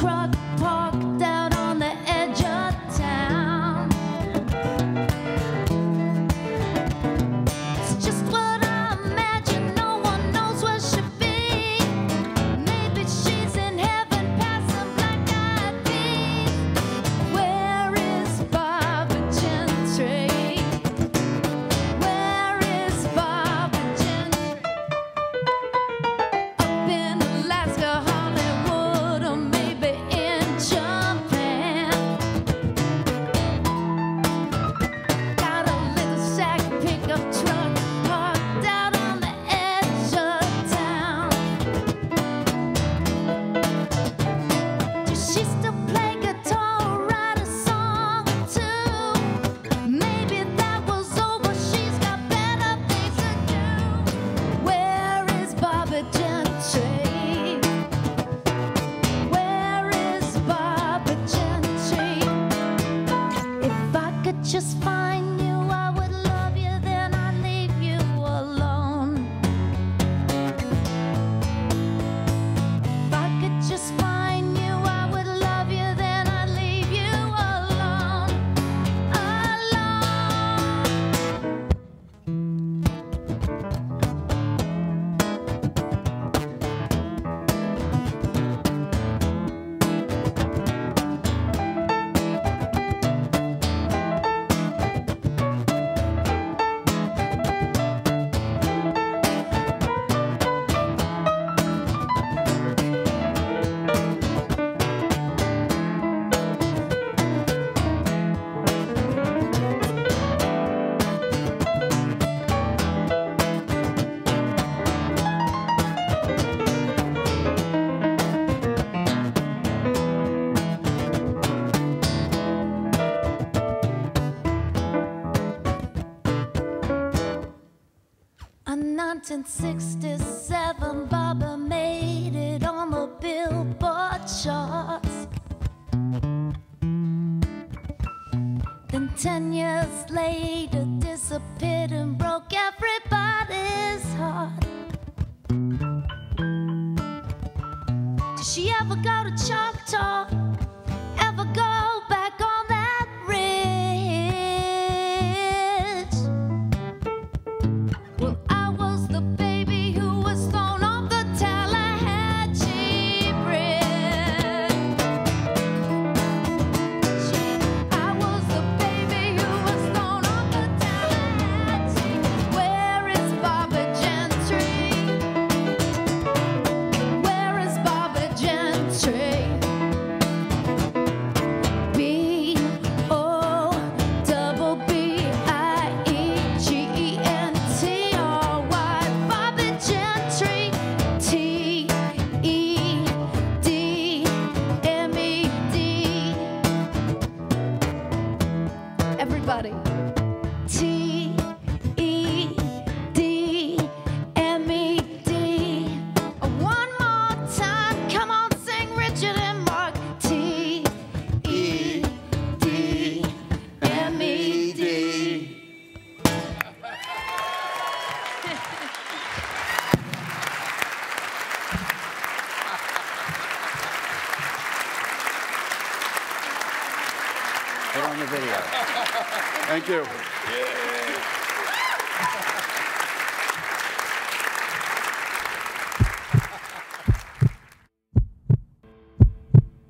truck. In 1967, Bobbie made it on the Billboard charts. Then ten years later, disappeared and broke everybody's heart. Did she ever go to Choctaw? the video. Thank you. Yeah.